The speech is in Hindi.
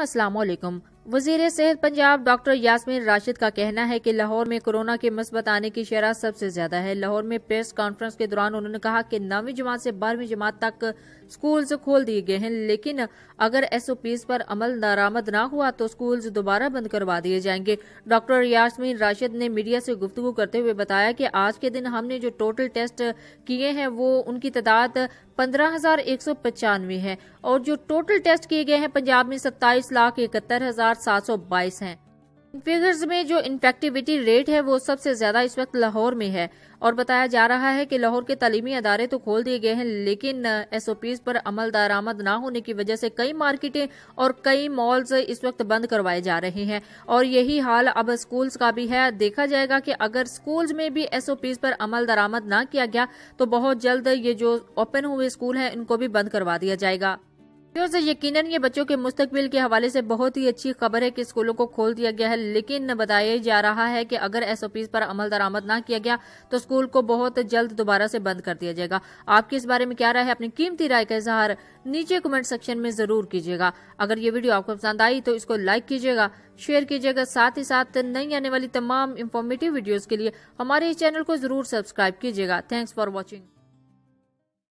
अस्सलाम वालेकुम वज़ीर सेहत पंजाब डॉक्टर यासमीन राशिद का कहना है कि लाहौर में कोरोना के मस्बत आने की शरह सबसे ज़्यादा है। लाहौर में प्रेस कॉन्फ्रेंस के दौरान उन्होंने कहा कि नौवीं जमात से बारहवीं जमात तक स्कूल्स खोल दिए गए हैं, लेकिन अगर एसओपीज पर अमल दरामद न हुआ तो स्कूल्स दोबारा बंद करवा दिए जाएँगे। डॉक्टर यासमीन राशिद ने मीडिया से गुफ्तु करते हुए बताया कि आज के दिन हमने जो टोटल टेस्ट किए हैं, वो उनकी तादाद पंद्रह हज़ार एक सौ पचानवे है और जो टोटल टेस्ट किए गए हैं, पंजाब में सत्ताईस लाख इकहत्तर हज़ार सात सौ बाईस है। फिगर्स में जो इन्फेक्टिविटी रेट है, वो सबसे ज़्यादा इस वक्त लाहौर में है। और बताया जा रहा है कि लाहौर के तलीमी अदारे तो खोल दिए गए हैं, लेकिन एसओपीज पर अमल दरामद न होने की वजह से कई मार्केटें और कई मॉल्स इस वक्त बंद करवाए जा रहे हैं। और यही हाल अब स्कूल्स का भी है। देखा जाएगा कि अगर स्कूल्स में भी एस ओ एसओपीज पर अमल दरामद न किया गया तो बहुत जल्द ये जो ओपन हुए स्कूल हैं, इनको भी बंद करवा दिया जाएगा। से यकीनन ये बच्चों के मुस्तकबिल के हवाले से बहुत ही अच्छी खबर है कि स्कूलों को खोल दिया गया है, लेकिन बताया जा रहा है कि अगर एसओपीज पर अमल दरामद ना किया गया तो स्कूल को बहुत जल्द दोबारा से बंद कर दिया जाएगा। आपकी इस बारे में क्या राय है, अपनी कीमती राय का इजहार नीचे कमेंट सेक्शन में ज़रूर कीजिएगा। अगर ये वीडियो आपको पसंद आई तो इसको लाइक कीजिएगा, शेयर कीजिएगा, साथ ही साथ नई आने वाली तमाम इन्फॉर्मेटिव वीडियोज़ के लिए हमारे इस चैनल को ज़रूर सब्सक्राइब कीजिएगा। Thanks for watching